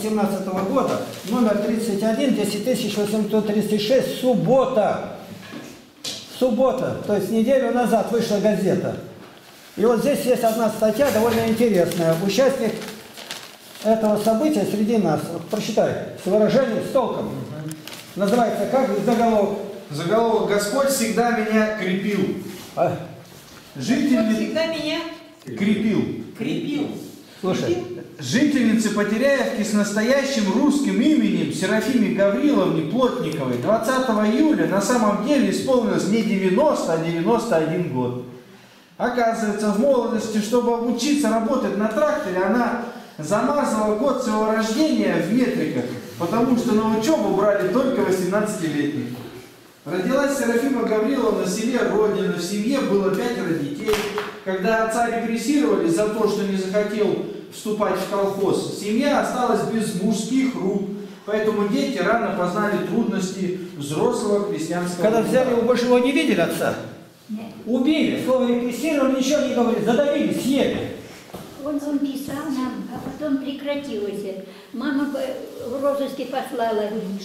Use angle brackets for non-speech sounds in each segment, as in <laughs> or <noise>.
17 года, номер 31, 10836, суббота. Суббота, то есть неделю назад вышла газета. И вот здесь есть одна статья довольно интересная. Участник этого события среди нас, вот прочитай, с выражением, с толком. Называется как заголовок? Заголовок «Господь всегда меня крепил». А, Жители... всегда меня Крепил. крепил. слушай, Жительницы Потеряевки с настоящим русским именем Серафиме Гавриловне Плотниковой 20 июля на самом деле исполнилось не 90, а 91 год. Оказывается, в молодости, чтобы обучиться работать на тракторе, она замазала год своего рождения в метриках, потому что на учебу брали только 18-летних. Родилась Серафима Гавриловна в селе Родина. В семье было пятеро детей. Когда отца репрессировали за то, что не захотел вступать в колхоз, семья осталась без мужских рук. Поэтому дети рано познали трудности взрослого крестьянского когда труда. взяли его больше его не видели отца? Нет. Убили, слово репрессировали, ничего не говорили, задавили, съели. Он, он писал нам, а потом прекратилось. Мама бы в розыске послала,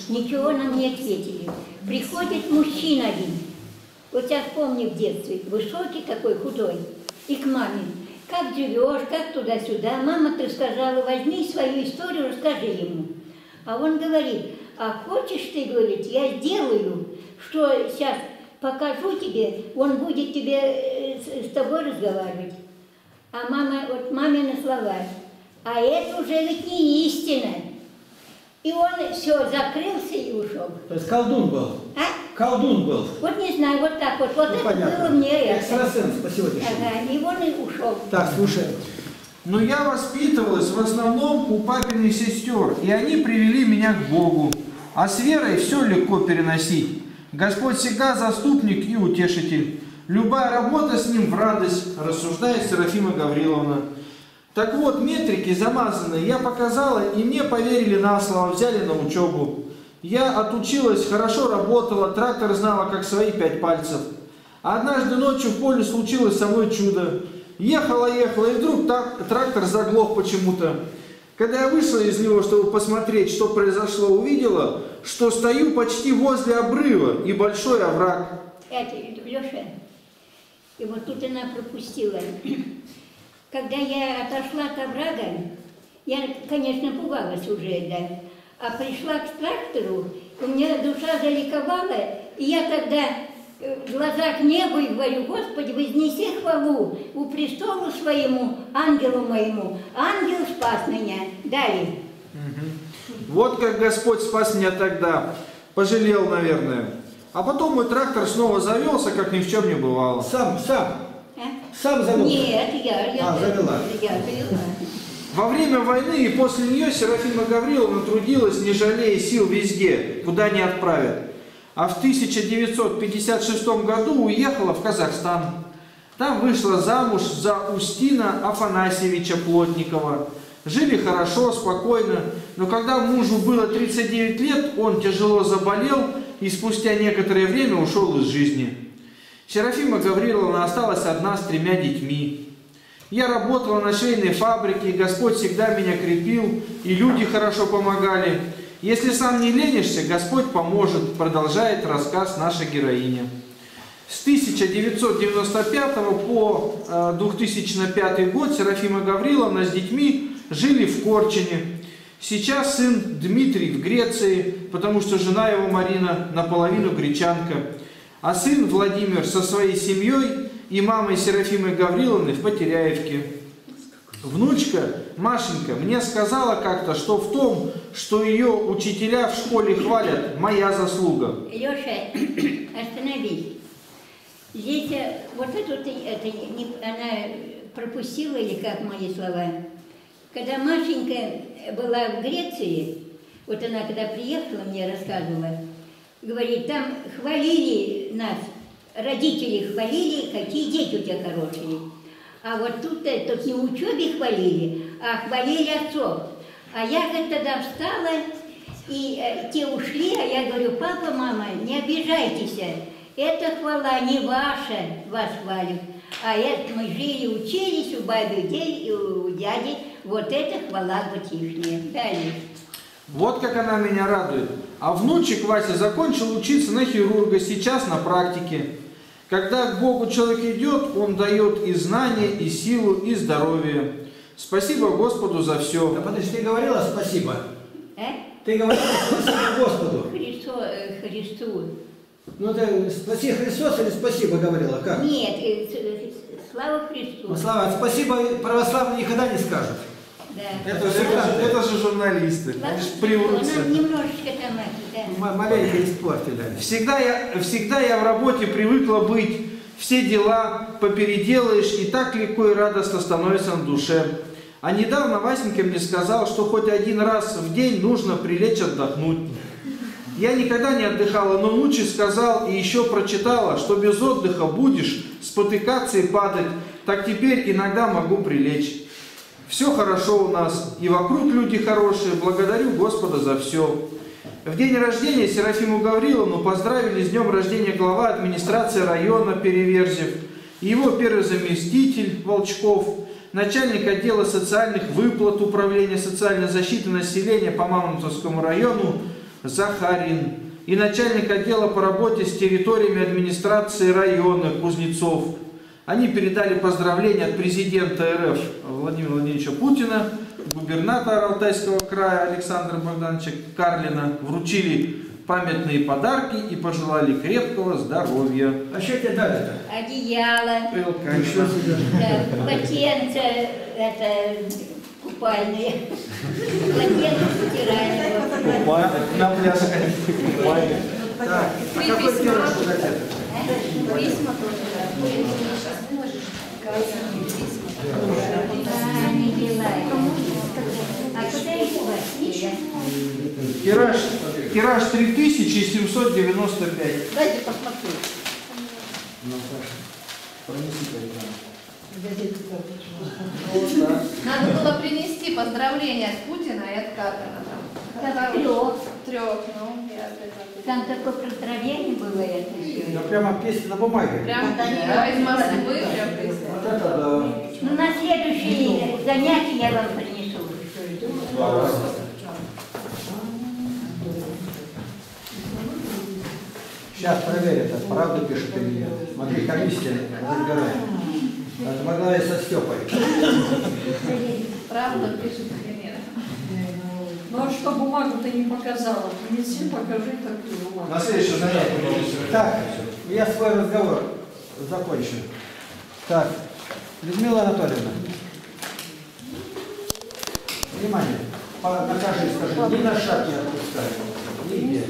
ничего нам не ответили. Приходит мужчина один, вот я помню в детстве, высокий такой, худой, и к маме. Как живешь, как туда-сюда? Мама, ты сказала, возьми свою историю, расскажи ему. А он говорит, а хочешь ты, говорит, я сделаю, что сейчас покажу тебе, он будет тебе э, с, с тобой разговаривать. А мама, вот мамины слова, а это уже ведь не истина. И он все, закрылся и ушел. То есть колдун был. А? Колдун был. Вот не знаю, вот так вот, вот Ну, это понятно. было мне. Экстрасенс по сегодняшнему. Ага, и он и ушел. Так, слушай. Но я воспитывалась в основном у папиных сестер, и они привели меня к Богу. А с верой все легко переносить. Господь всегда заступник и утешитель. Любая работа с ним в радость, рассуждает Серафима Гавриловна. Так вот, метрики замазанные я показала, и мне поверили на слово, взяли на учебу. Я отучилась, хорошо работала, трактор знала, как свои пять пальцев. Однажды ночью в поле случилось со мной чудо. Ехала, ехала, и вдруг так, трактор заглох почему-то. Когда я вышла из него, чтобы посмотреть, что произошло, увидела, что стою почти возле обрыва и большой овраг. Это, Леша, и вот тут она пропустила. Когда я отошла от оврага, я, конечно, пугалась уже, да, а пришла к трактору, у меня душа заликовала, и я тогда в глазах небу и говорю, Господи, вознеси хвалу у престолу своему, ангелу моему. Ангел спас меня. Далее. Вот как Господь спас меня тогда. Пожалел, наверное. А потом мой трактор снова завелся, как ни в чем не бывало. Сам, сам, А? сам завел. Нет, я, я, А, завела. я завела. Во время войны и после нее Серафима Гавриловна трудилась, не жалея сил везде, куда не отправят. А в 1956 году уехала в Казахстан. Там вышла замуж за Устина Афанасьевича Плотникова. Жили хорошо, спокойно, но когда мужу было 39 лет, он тяжело заболел и спустя некоторое время ушел из жизни. Серафима Гавриловна осталась одна с тремя детьми. Я работала на швейной фабрике, Господь всегда меня крепил, и люди хорошо помогали. Если сам не ленишься, Господь поможет, продолжает рассказ наша героиня. С 1995 по э, 2005 год Серафима Гавриловна с детьми жили в Корчине. Сейчас сын Дмитрий в Греции, потому что жена его Марина наполовину гречанка. А сын Владимир со своей семьей и мамой Серафимой Гавриловны в Потеряевке. Внучка Машенька мне сказала как-то, что в том, что ее учителя в школе хвалят, моя заслуга. Леша, <clears throat> остановись. Здесь э, вот это, это не- она пропустила или как мои слова. Когда Машенька была в Греции, вот она когда приехала, мне рассказывала, говорит, там хвалили нас, родители хвалили, какие дети у тебя хорошие. А вот тут, э, тут не учебе хвалили, а хвалили отцов. А я говорит, тогда встала, и э, те ушли, а я говорю, папа, мама, не обижайтесь, это хвала не ваша, вас хвалят, а это мы жили, учились у у дяди, у дяди, вот это хвала Батишняя. Далее. Вот как она меня радует. А внучек Вася закончил учиться на хирурга, сейчас на практике. Когда к Богу человек идет, Он дает и знания, и силу, и здоровье. Спасибо Господу за Да все. подожди, ты говорила спасибо. Э? Ты говорила спасибо Господу. Христу, э, Христу. Ну ты спаси Христос или спасибо говорила? Как? Нет, э, с- слава Христу. Ну, Слава, спасибо православные никогда не скажут. Да. Это Это, всегда. это же журналисты. Христу. приврутся. Немножечко там это, да. Маленько испортили. Всегда я, всегда я в работе привыкла быть, все дела попеределаешь, и так легко и радостно становится на душе. А недавно Васенька мне сказал, что хоть один раз в день нужно прилечь отдохнуть. Я никогда не отдыхала, но Мучи сказал и еще прочитала, что без отдыха будешь спотыкаться и падать, так теперь иногда могу прилечь. Все хорошо у нас, и вокруг люди хорошие, благодарю Господа за все. В день рождения Серафиму Гавриловну поздравили с днем рождения глава администрации района Переверзев, его первый заместитель Волчков, начальник отдела социальных выплат Управления социальной защиты населения по Мамонтовскому району Захарин и начальник отдела по работе с территориями администрации района Кузнецов. Они передали поздравления от президента РФ Владимира Владимировича Путина, губернатора Алтайского края Александра Богдановича Карлина, вручили памятные подарки и пожелали крепкого здоровья. А что тебе дали-то? Одеяло, Ничего себе. да, полотенце, это купальные, полотенце стиральное. На пляж. Так, а какой газета? Письма тоже. А, не делай. А куда их хватит? Тираж, тираж 3795. Дайте посмотреть. Надо было принести поздравления от Путина и от. Там трех. Трех, ну, Там такое поздравление было это все. Да прямо песня на бумаге. Прям да, из Москвы прям прислали. Вот это да. Ну, на следующие занятия я вам принесу. Сейчас проверят, это правда пишут или нет. Смотри, комиссия разбирает. Это могла и со Степой. Правда пишет или нет? Ну а что бумагу-то не показала? Принеси, покажи такую бумагу. На следующее занятие. Так, я свой разговор закончу. Так, Людмила Анатольевна. Внимание. По- Накажи, скажи, ни на шаг не отпускай. Нигде.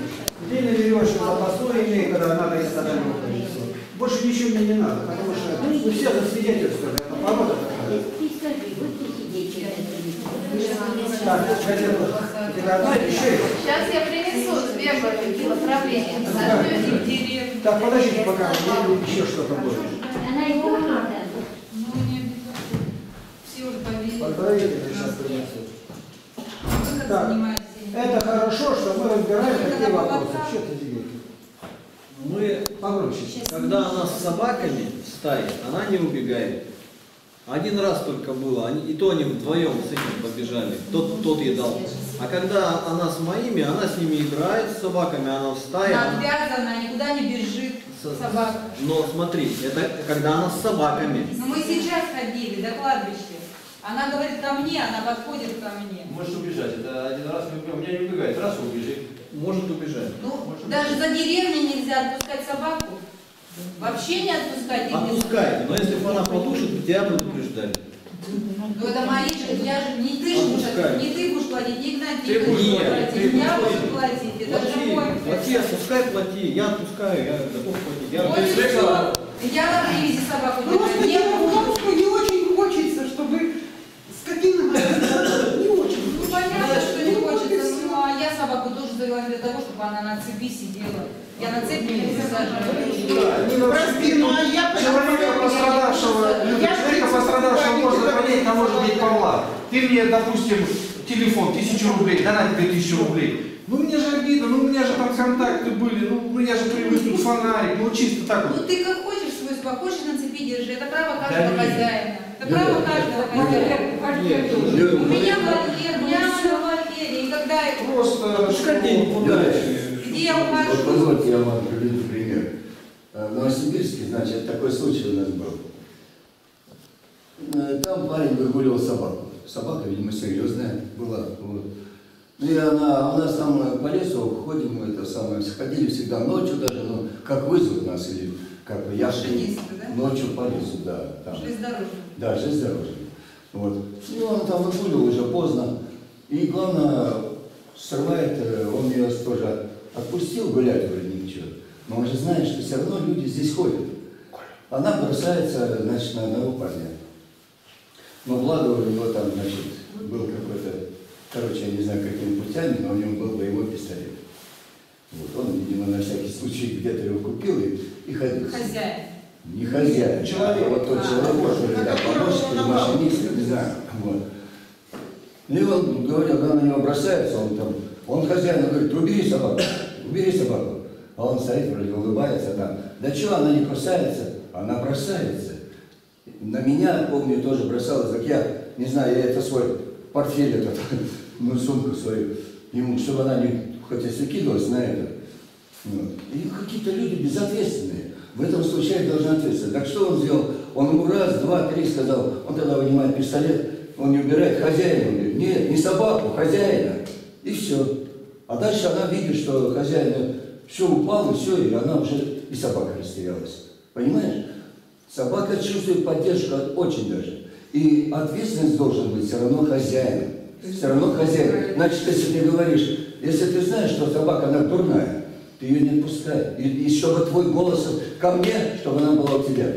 Длинную веревочку запасную имей, когда надо, я тогда не принесу. Больше ничего мне не надо, потому что вы все засвидетельствовали, это порода такая. Ты ты Так, газета. Это Сейчас я принесу, поздравления. Зажмете. Так, подождите пока, еще что-то будет. Она и тоже там. Ну, не обязательно. Все уже поверили. Поздравители сейчас как Так. Это хорошо, что мы разбираем такие вопросы. Что ты делаешь? Мы, Погромче. когда она с собаками в стае, она не убегает. Один раз только было, они, и то они вдвоем с этим побежали, тот, тот ей дал. А когда она с моими, она с ними играет, с собаками, она в стае. Она она- отвязана, никуда не бежит Со- собака. Но смотри, это когда она с собаками. Но мы сейчас ходили до кладбища. Она говорит ко мне, она подходит ко мне. Можешь убежать. Это один раз. У меня не убегает. Раз убежит. Может убежать. Ну, даже за деревней нельзя отпускать собаку. Вообще не отпускать. Отпускай, но если бы она подушит, тебя предупреждали. Ну это мои же, я же, не ты же будешь, не ты будешь платить, не Игнатий Ты будешь платить, я буду платить, это же Плати, мой. плати, отпускай, плати. Я отпускаю, я готов платить. Я Вот все. Я на привязи собаку Просто дело в буду. том, что не очень хочется, чтобы скотина не очень. Ну понятно, что не хочется, ну а я собаку тоже завела для того, чтобы она на цепи сидела. Я на цепи не сажаю. Прости, ну а я Человека пострадавшего принципе, можно говорю, понять, а может быть что- Павла. Ты мне, допустим, телефон, тысячу рублей, да на тебе тысячу рублей. Ну мне же обидно, ну у меня же там контакты были, ну, ну я же привык, тут фонарик, ну чисто так Ну вот. ты как хочешь свой собаку, хочешь на цепи держи, это право Да каждого нет. хозяина. Это право каждого хозяина. У меня Валер, у меня Валерий, и когда его просто, что... Где у вас Вот позвольте, я вам приведу пример. Э, В Новосибирске, значит, такой случай у нас был. Э, Там парень выгуливал собаку. Собака, видимо, серьезная была. Вот. Ну и она, у нас там по лесу ходим, мы это самое, ходили всегда ночью даже, ну, как вызовут нас, или как бы я Машинисты, да? ночью по лесу, да. Там. железнодорожный? Да, железнодорожный. Вот. И он там выгуливал уже поздно. И главное, срывает, э, он ее тоже отпустил гулять, вроде ничего. Но он же знает, что все равно люди здесь ходят. Она бросается, значит, на одного парня. Но благо у него там, значит, был какой-то, короче, я не знаю, какими путями, но у него был боевой пистолет. Вот он, видимо, на всякий случай где-то его купил и, и ходил. Хозяин. Не хозяин, Человек. а вот тот А, человек, который, да, помощник или машинист, не знаю. Вот. Ну и он, говорю, когда на него бросается, он там, он хозяин, он говорит, убери собаку, убери собаку. А он стоит, вроде улыбается там. Да что, она не кусается? Она бросается. На меня, помню, тоже бросалась, так я, не знаю, я это свой портфель этот, <laughs> ну, сумку свою, ему, чтобы она не, хоть если кидалась на это. Вот. И какие-то люди безответственные. В этом случае должны ответственность. Так что он сделал? Он ему раз, два, три сказал. Он тогда вынимает пистолет, он не убирает хозяина. Он говорит, нет, не собаку, хозяина. И все. А дальше она видит, что хозяина все упало, все, и она уже, и собака растерялась. Понимаешь? Собака чувствует поддержку очень даже. И ответственность должен быть все равно хозяин. Все равно хозяин. Значит, если ты говоришь, если ты знаешь, что собака, она дурная, ты ее не отпускай. И, и чтобы твой голос ко мне, чтобы она была у тебя.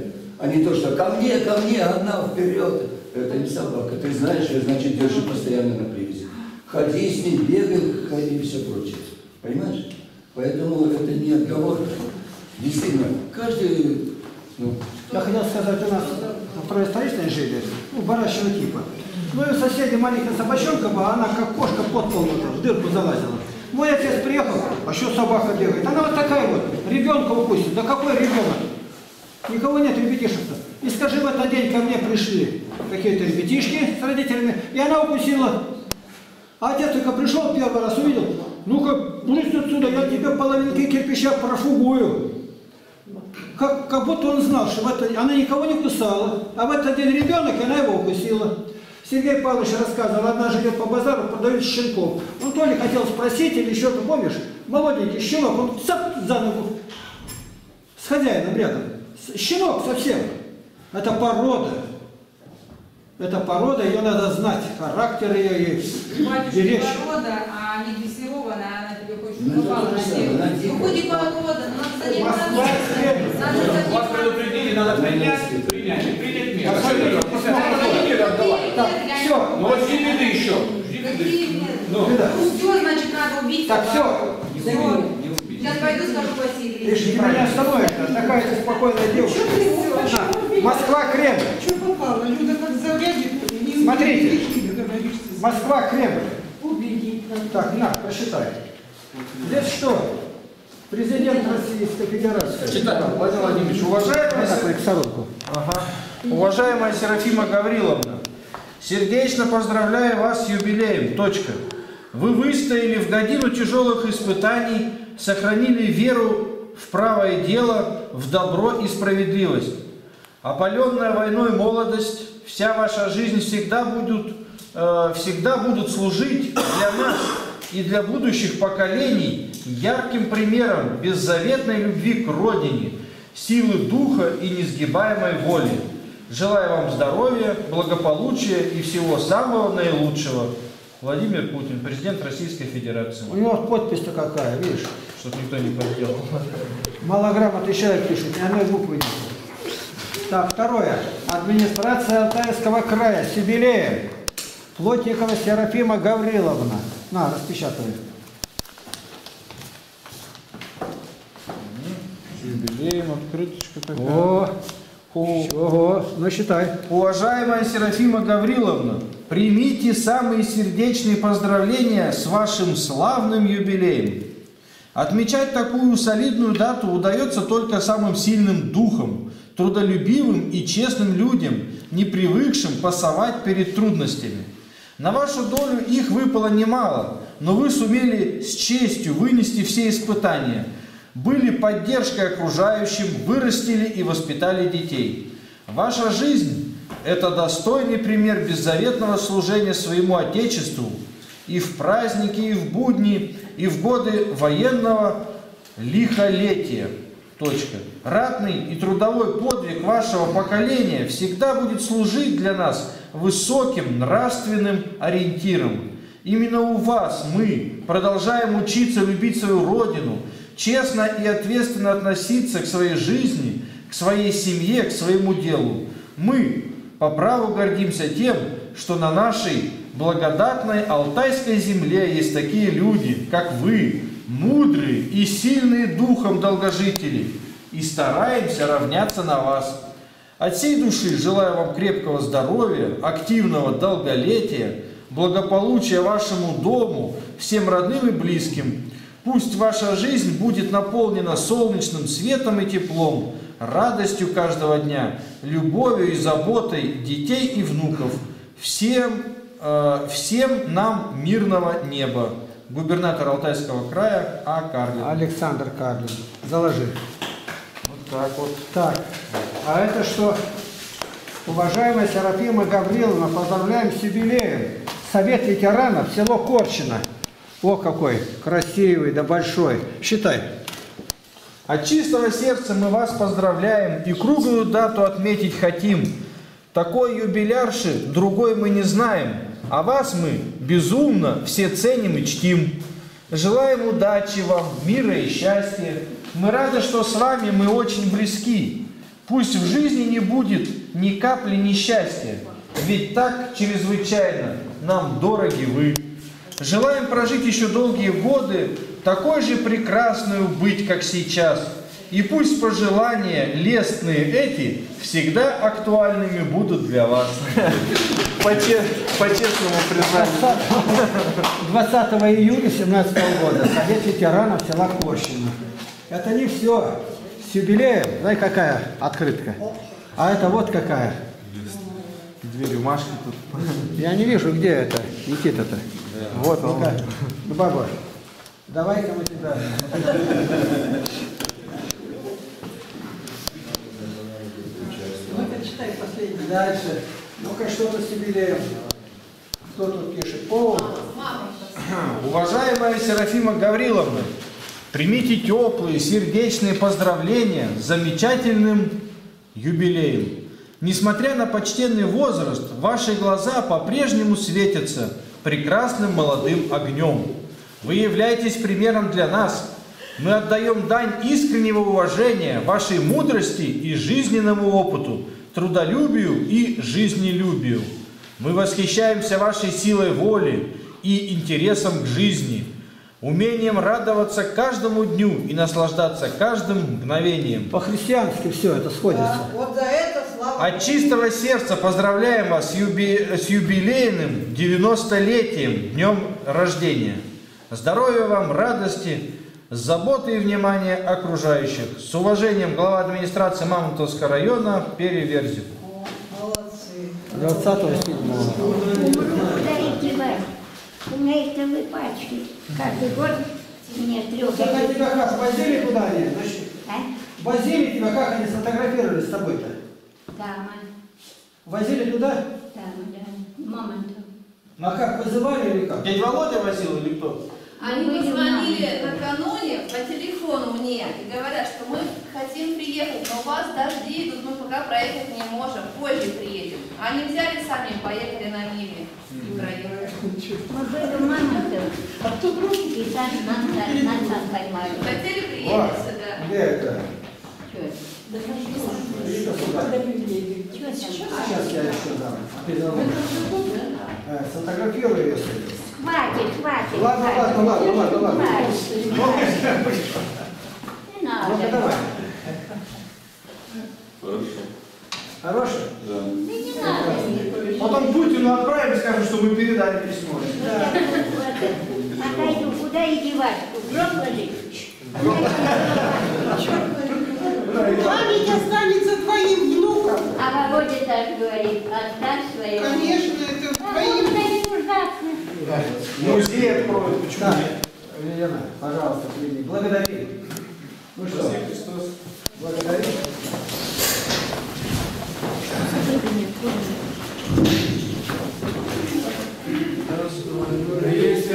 А не то, что ко мне, ко мне, она вперед. Это не собака. Ты знаешь ее, значит, держи постоянно на привязи. Ходи с ней, бегай, ходи и все прочее. Понимаешь? Поэтому это не отговорка. Действительно, каждый, ну, Я хотел сказать, у нас строестроительные жили, ну, барачьего типа. Ну и у соседей маленькая собачонка была, она как кошка под пол в дырку залазила. Мой отец приехал, а что собака бегает? Она вот такая вот, ребенка укусит. Да какой ребенок? Никого нет ребятишек-то. И скажи, в этот день ко мне пришли какие-то ребятишки с родителями, и она укусила. А отец только пришел, первый раз увидел, ну-ка, брысь отсюда, я тебе половинки кирпича профугую. Как, как будто он знал, что в это, она никого не кусала, а в этот день ребенок, и она его укусила. Сергей Павлович рассказывал, одна идет по базару, продают щенков. Он то ли хотел спросить, или еще, ты помнишь, молоденький щенок, он цап за ногу с хозяином рядом. Щенок совсем. Это порода. Это порода, ее надо знать, характер ее и Батюшка беречь. порода, а не дрессированная, хочет Ну, порода, но надо за ней Москва, Кремль. Надо за ней Вас предупредили, надо принять, принять, принять меры. Все. Ну вот жди беды еще. Жди беды. Ну, все, значит, надо убить Так, все. Сейчас пойду скажу Василию. Ты же меня остановишь, такая ты спокойная девушка. Москва, Кремль. Что попало? Люда как зарядит. Смотрите. Москва, Кремль. Так, на, прочитай. Здесь что? Президент Российской Федерации. Читай, Владимир Владимирович, к сторонку. Ага. Уважаемая Серафима Гавриловна, сердечно поздравляю вас с юбилеем. Точка. Вы выстояли в годину тяжелых испытаний, сохранили веру в правое дело, в добро и справедливость. Опаленная войной молодость, вся ваша жизнь всегда будут, э, всегда будут служить для нас и для будущих поколений ярким примером беззаветной любви к Родине, силы духа и несгибаемой воли. Желаю вам здоровья, благополучия и всего самого наилучшего. Владимир Путин, президент Российской Федерации. У него подпись-то какая, видишь? Чтобы никто не подделал. Малограмотный человек пишет, ни одной буквы нет. Так, второе. Администрация Алтайского края с юбилеем. Плотникова Серафима Гавриловна. На, распечатай. С юбилеем, открыточка такая. О, ого, ну считай. Уважаемая Серафима Гавриловна, примите самые сердечные поздравления с вашим славным юбилеем. Отмечать такую солидную дату удается только самым сильным духом, трудолюбивым и честным людям, не привыкшим пасовать перед трудностями. На вашу долю их выпало немало, но вы сумели с честью вынести все испытания, были поддержкой окружающим, вырастили и воспитали детей. Ваша жизнь – это достойный пример беззаветного служения своему Отечеству и в праздники, и в будни, и в годы военного лихолетия. Точка. Ратный и трудовой подвиг вашего поколения всегда будет служить для нас высоким нравственным ориентиром. Именно у вас мы продолжаем учиться любить свою Родину, честно и ответственно относиться к своей жизни, к своей семье, к своему делу. Мы по праву гордимся тем, что на нашей благодатной Алтайской земле есть такие люди, как вы, мудрые и сильные духом долгожители, и стараемся равняться на вас. От всей души желаю вам крепкого здоровья, активного долголетия, благополучия вашему дому, всем родным и близким. Пусть ваша жизнь будет наполнена солнечным светом и теплом, радостью каждого дня, любовью и заботой детей и внуков. Всем, э, всем нам мирного неба. Губернатор Алтайского края А. Карлин. Александр Карлин. Заложи. Вот так вот. Так, а это что? Уважаемая Серафима Гавриловна, поздравляем с юбилеем. Совет ветеранов, село Корчино. О, какой красивый, да большой. Считай. От чистого сердца мы вас поздравляем и круглую дату отметить хотим. Такой юбилярши другой мы не знаем, а вас мы безумно все ценим и чтим. Желаем удачи вам, мира и счастья. Мы рады, что с вами мы очень близки. Пусть в жизни не будет ни капли несчастья, ведь так чрезвычайно нам дороги вы. Желаем прожить еще долгие годы, такой же прекрасную быть, как сейчас. И пусть пожелания лестные эти всегда актуальными будут для вас. <laughs> По че- по честному признанию. <laughs> 20 июля 17 года Совет ветеранов села Корщино. Это не все. С юбилеем, знаете, какая открытка? А это вот какая. Две рюмашки тут. Я не вижу, где это, Никита-то. Вот он. Ну-ка, ну, баба, давай-ка мы тебя... Ну-ка, читай последний. Дальше. Ну-ка, что-то с юбилеем. Кто тут пишет? О, Уважаемая Серафима Гавриловна, примите теплые, сердечные поздравления с замечательным юбилеем. Несмотря на почтенный возраст, ваши глаза по-прежнему светятся прекрасным молодым огнем. Вы являетесь примером для нас. Мы отдаем дань искреннего уважения вашей мудрости и жизненному опыту, трудолюбию и жизнелюбию. Мы восхищаемся вашей силой воли и интересом к жизни, умением радоваться каждому дню и наслаждаться каждым мгновением. по-христиански все это сходится. Вот за это слава От чистого сердца поздравляем вас с, юби- с юбилейным 90-летием, днем рождения. Здоровья вам, радости, заботы и внимания окружающих. С уважением, глава администрации Мамонтовского района Переверзев. Молодцы. 27 Дарите, Вань, у меня их целые пачки. Каждый год мне трех. Так а тебя как, возили куда они? Значит, А? возили тебя, как они сфотографировали с тобой-то? Дама, Возили туда? дама, да. Мамонтов. Ну а как, вызывали или как? Дядя Володя возил или кто? Они позвонили накануне по телефону мне и говорят, что мы хотим приехать, но у вас дожди идут, мы пока проехать не можем, позже приедем. Они взяли сами поехали на Ниве в Украину. Мы были у Мамонтов. А кто другой? И там нас, нас, там поймали. Хотели приехать Ва, сюда. Где это? Да там? Сейчас я еще дам. Перезвоню. Э, Сфотографирую ее. Хватит, хватит. Ладно, хватит. ладно, ладно, ладно, ладно. Хватит, хватит. Не надо. Ну-ка давай. Хороший? Да не надо. Потом Путину отправим, скажем, что мы передали письмо. Отойду, куда и девать? Гроб ложить? Память останется твоим внукам. А Володя так говорит, оставь свое. Конечно, это А твоим он да не нужно Музей откроют, почему Так, нет? Елена, пожалуйста, прими. Благодари. Ну что, благодари. Отец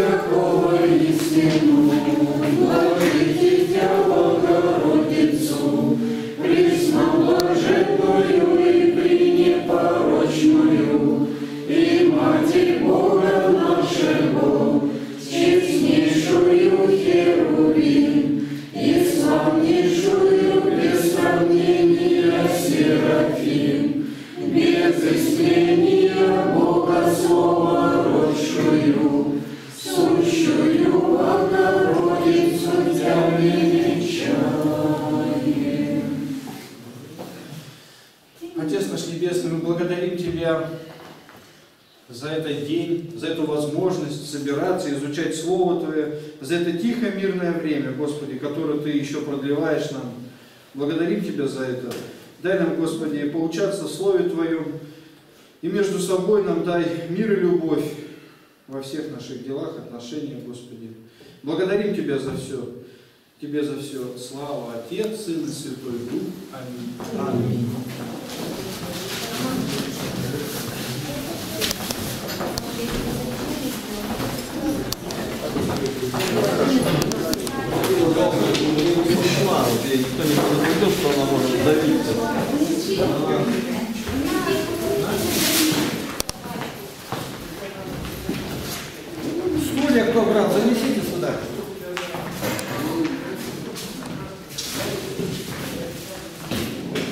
дай мир и любовь во всех наших делах, отношениях, Господи. Благодарим Тебя за все. Тебе за все слава Отец, Сын и Святой Дух. Аминь. Аминь. Никто не предупредил, что она может забиться.